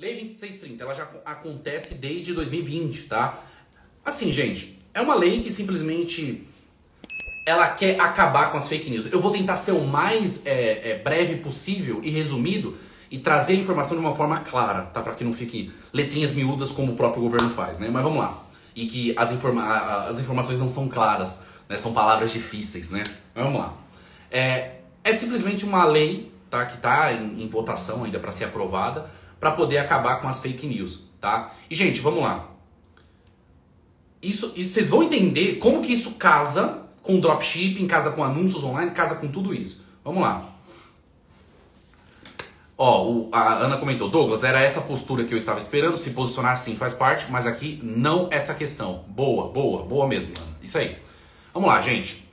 Lei 2630, ela já acontece desde 2020, tá? Assim, gente, é uma lei que simplesmente ela quer acabar com as fake news. Eu vou tentar ser o mais é, é, breve possível e resumido e trazer a informação de uma forma clara, tá? Para que não fique letrinhas miúdas como o próprio governo faz, né? Mas vamos lá. E que as, informa as informações não são claras, né? São palavras difíceis, né? Vamos lá. É, é simplesmente uma lei, tá? Que tá em, em votação ainda para ser aprovada, para poder acabar com as fake news, tá? E gente, vamos lá. Isso, isso vocês vão entender como que isso casa com dropshipping, casa com anúncios online, casa com tudo isso. Vamos lá. Ó, o, a Ana comentou, Douglas, era essa postura que eu estava esperando, se posicionar sim faz parte, mas aqui não essa questão. Boa, boa, boa mesmo, Ana. Isso aí. Vamos lá, gente.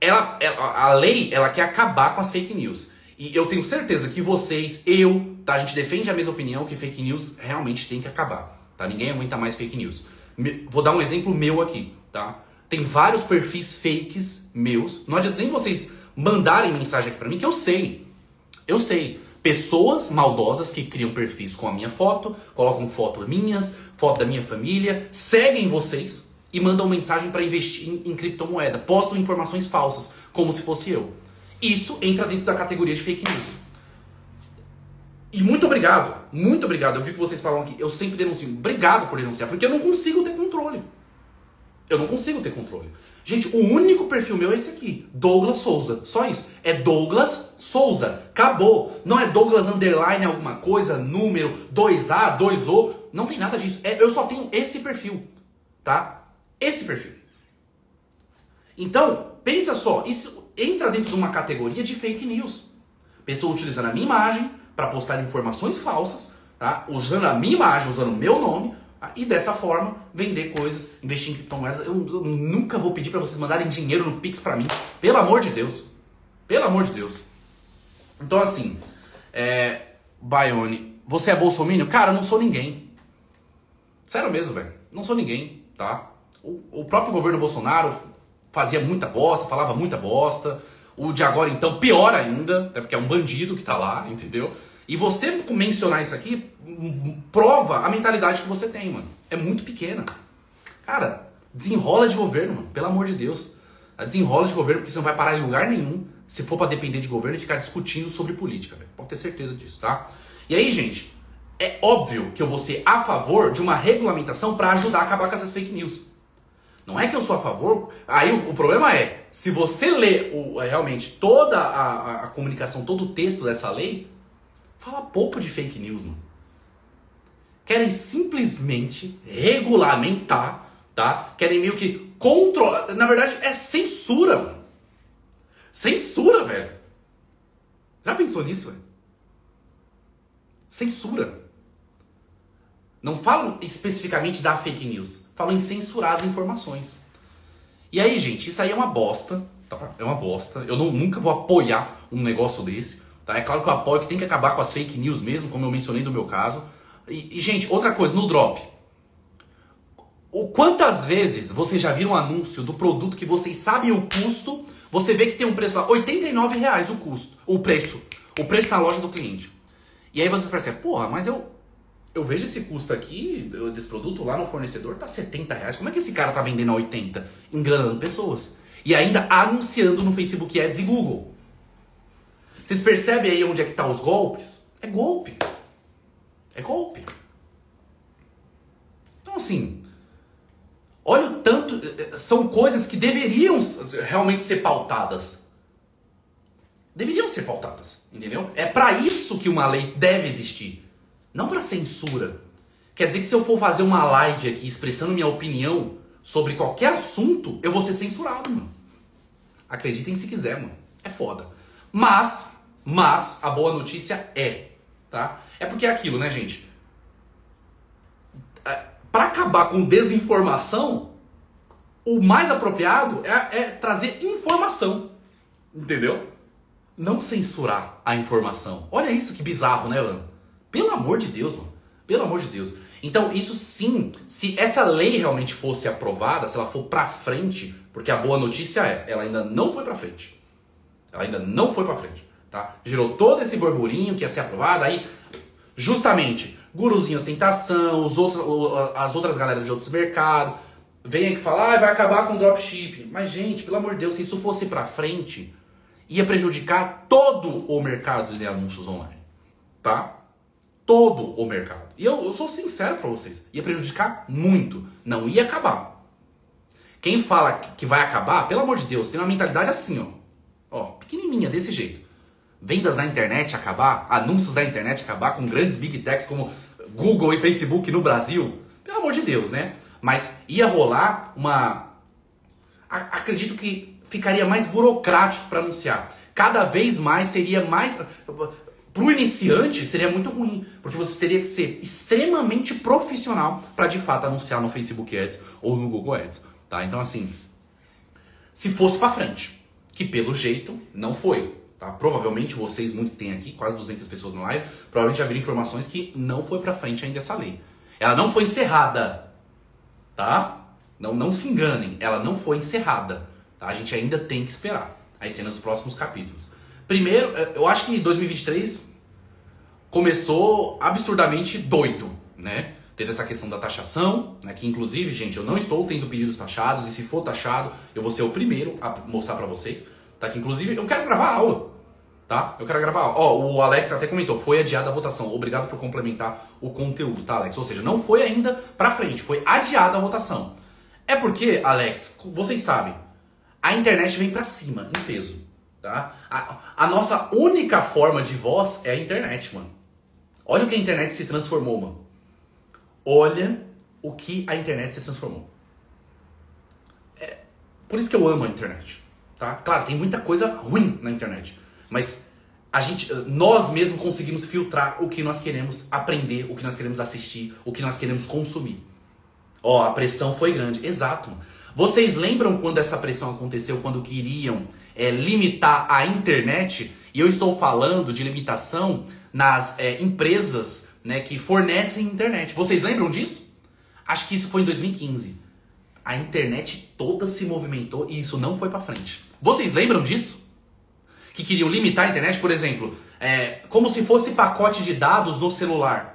Ela, ela, a lei, ela quer acabar com as fake news. E eu tenho certeza que vocês, eu, tá, a gente defende a mesma opinião que fake news realmente tem que acabar, tá? Ninguém aguenta mais fake news. Me, vou dar um exemplo meu aqui, tá? Tem vários perfis fakes meus. Não adianta nem vocês mandarem mensagem aqui para mim que eu sei. Eu sei. Pessoas maldosas que criam perfis com a minha foto, colocam fotos minhas, foto da minha família, seguem vocês e mandam mensagem para investir em, em criptomoeda, postam informações falsas, como se fosse eu. Isso entra dentro da categoria de fake news. E muito obrigado, muito obrigado. Eu vi que vocês falam aqui, eu sempre denuncio. Obrigado por denunciar, porque eu não consigo ter controle. Eu não consigo ter controle. Gente, o único perfil meu é esse aqui, Douglas Souza. Só isso. É Douglas Souza. Acabou. Não é Douglas underline alguma coisa, número 2A, 2O. Não tem nada disso. É, eu só tenho esse perfil, tá? Esse perfil. Então, pensa só, isso entra dentro de uma categoria de fake news. Pessoa utilizando a minha imagem para postar informações falsas, tá? Usando a minha imagem, usando o meu nome e dessa forma, vender coisas, investir em criptomoedas. Eu, eu nunca vou pedir para vocês mandarem dinheiro no Pix para mim. Pelo amor de Deus. Pelo amor de Deus. Então, assim, é, você é bolsominion? Cara, não sou ninguém. Sério mesmo, velho. Não sou ninguém, tá? O, o próprio governo Bolsonaro fazia muita bosta, falava muita bosta. O de agora, então, pior ainda, até porque é um bandido que tá lá, entendeu? E você mencionar isso aqui prova a mentalidade que você tem, mano. É muito pequena. Cara, desenrola de governo, mano. Pelo amor de Deus. Desenrola de governo, porque você não vai parar em lugar nenhum se for para depender de governo e ficar discutindo sobre política, velho. Pode ter certeza disso, tá? E aí, gente, é óbvio que eu vou ser a favor de uma regulamentação para ajudar a acabar com essas fake news. Não é que eu sou a favor. Aí o, o problema é, se você lê o, realmente toda a, a, a comunicação, todo o texto dessa lei, fala pouco de fake news, mano. Querem simplesmente regulamentar, tá? Querem meio que controlar. Na verdade, é censura, mano. Censura, velho. Já pensou nisso, velho? Censura. Não falam especificamente da fake news. Falam em censurar as informações. E aí, gente, isso aí é uma bosta, tá? É uma bosta. Eu não, nunca vou apoiar um negócio desse. Tá? É claro que eu apoio que tem que acabar com as fake news mesmo, como eu mencionei no meu caso. E, e gente, outra coisa, no drop. O, quantas vezes você já viu um anúncio do produto que vocês sabem o custo, você vê que tem um preço lá, 89 reais o custo, o preço. O preço na loja do cliente. E aí vocês percebem, porra, mas eu, eu vejo esse custo aqui, desse produto lá no fornecedor, tá 70 reais. Como é que esse cara tá vendendo a 80? Enganando pessoas. E ainda anunciando no Facebook Ads e Google. Vocês percebem aí onde é que tá os golpes? É golpe. É golpe. Então assim, olha o tanto. São coisas que deveriam realmente ser pautadas. Deveriam ser pautadas, entendeu? É para isso que uma lei deve existir. Não para censura. Quer dizer que se eu for fazer uma live aqui expressando minha opinião sobre qualquer assunto, eu vou ser censurado, mano. Acreditem se quiser, mano. É foda. Mas mas a boa notícia é, tá? É porque é aquilo, né, gente? É, Para acabar com desinformação, o mais apropriado é, é trazer informação, entendeu? Não censurar a informação. Olha isso que bizarro, né, mano? Pelo amor de Deus, mano. Pelo amor de Deus. Então, isso sim, se essa lei realmente fosse aprovada, se ela for pra frente, porque a boa notícia é, ela ainda não foi pra frente. Ela ainda não foi pra frente. Tá? Gerou todo esse burburinho que ia ser aprovado, aí Justamente, guruzinhos tentação, os outros, as outras galera de outros mercados, vem aqui falar, ah, vai acabar com o dropship. Mas, gente, pelo amor de Deus, se isso fosse pra frente, ia prejudicar todo o mercado de anúncios online. Tá? Todo o mercado. E eu, eu sou sincero para vocês, ia prejudicar muito, não ia acabar. Quem fala que vai acabar, pelo amor de Deus, tem uma mentalidade assim, ó. Ó, pequenininha, desse jeito. Vendas na internet acabar, anúncios da internet acabar com grandes big techs como Google e Facebook no Brasil. Pelo amor de Deus, né? Mas ia rolar uma. Acredito que ficaria mais burocrático para anunciar. Cada vez mais seria mais. Para o iniciante seria muito ruim, porque você teria que ser extremamente profissional para de fato anunciar no Facebook Ads ou no Google Ads, tá? Então assim, se fosse para frente, que pelo jeito não foi, tá? Provavelmente vocês muito que tem aqui, quase 200 pessoas na live, provavelmente já viram informações que não foi para frente ainda essa lei. Ela não foi encerrada, tá? Não, não se enganem, ela não foi encerrada, tá? A gente ainda tem que esperar as cenas dos próximos capítulos. Primeiro, eh, eu acho que 2023 começou absurdamente doido, né? Teve essa questão da taxação, né? Que inclusive, gente, eu não estou tendo pedidos taxados e se for taxado, eu vou ser o primeiro a mostrar para vocês, tá? Que inclusive eu quero gravar a aula, tá? Eu quero gravar. Ó, o Alex até comentou, foi adiada a votação. Obrigado por complementar o conteúdo, tá, Alex? Ou seja, não foi ainda para frente, foi adiada a votação. É porque, Alex, vocês sabem, a internet vem para cima em peso, tá? A, a nossa única forma de voz é a internet, mano. Olha o que a internet se transformou, mano. Olha o que a internet se transformou. É, por isso que eu amo a internet, tá? Claro, tem muita coisa ruim na internet, mas a gente, nós mesmos conseguimos filtrar o que nós queremos aprender, o que nós queremos assistir, o que nós queremos consumir. Ó, a pressão foi grande, exato. Vocês lembram quando essa pressão aconteceu, quando queriam é, limitar a internet? E eu estou falando de limitação nas é, empresas né, que fornecem internet. Vocês lembram disso? Acho que isso foi em 2015. A internet toda se movimentou e isso não foi para frente. Vocês lembram disso? Que queriam limitar a internet, por exemplo, é, como se fosse pacote de dados no celular.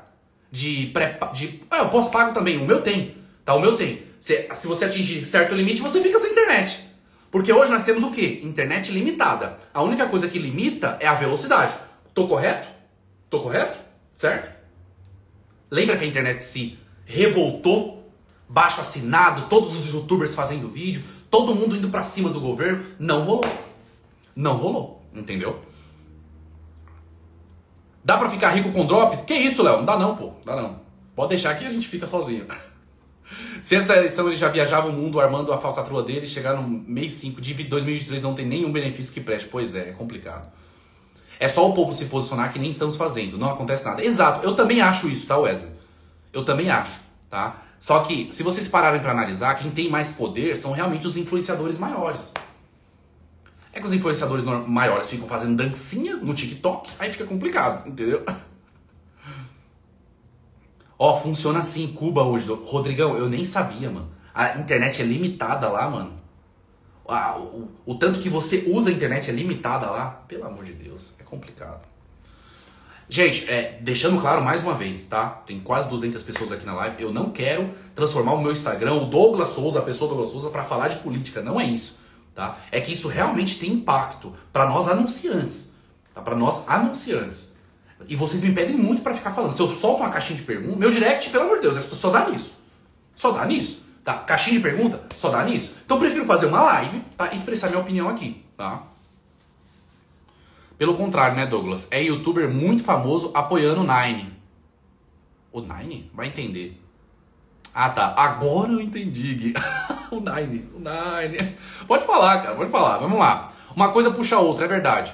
De pré de ah, eu posso pago também, o meu tem. Tá, o meu tem. Se, se você atingir certo limite, você fica sem internet. Porque hoje nós temos o quê? Internet limitada. A única coisa que limita é a velocidade. Tô correto? Tô correto? Certo? Lembra que a internet se revoltou? Baixo assinado, todos os youtubers fazendo vídeo, todo mundo indo para cima do governo. Não rolou. Não rolou. Entendeu? Dá pra ficar rico com drop? Que isso, Léo? Não dá não, pô. Dá não. Pode deixar que a gente fica sozinho. Se antes da eleição ele já viajava o mundo armando a falcatrua dele, chegar no mês 5 de 2023 não tem nenhum benefício que preste. Pois é, é complicado. É só o povo se posicionar que nem estamos fazendo, não acontece nada. Exato, eu também acho isso, tá, Wesley? Eu também acho, tá? Só que, se vocês pararem para analisar, quem tem mais poder são realmente os influenciadores maiores. É que os influenciadores maiores ficam fazendo dancinha no TikTok, aí fica complicado, entendeu? Ó, oh, funciona assim em Cuba hoje. Rodrigão, eu nem sabia, mano. A internet é limitada lá, mano a, o, o tanto que você usa a internet é limitada lá, pelo amor de Deus, é complicado. Gente, é, deixando claro mais uma vez, tá? Tem quase 200 pessoas aqui na live. Eu não quero transformar o meu Instagram, o Douglas Souza, a pessoa Douglas Souza, para falar de política. Não é isso, tá? É que isso realmente tem impacto para nós anunciantes, tá? Para nós anunciantes. E vocês me pedem muito para ficar falando. Se eu solto uma caixinha de perguntas, meu direct, pelo amor de Deus, só dá nisso. Só dá nisso. Tá? Caixinha de pergunta só dá nisso. Então eu prefiro fazer uma live tá? expressar minha opinião aqui, tá? Pelo contrário, né, Douglas? É youtuber muito famoso apoiando o Nine. O Nine? Vai entender. Ah, tá. Agora eu entendi, Gui. o Nine. O Nine. Pode falar, cara. Pode falar. Vamos lá. Uma coisa puxa a outra, é verdade.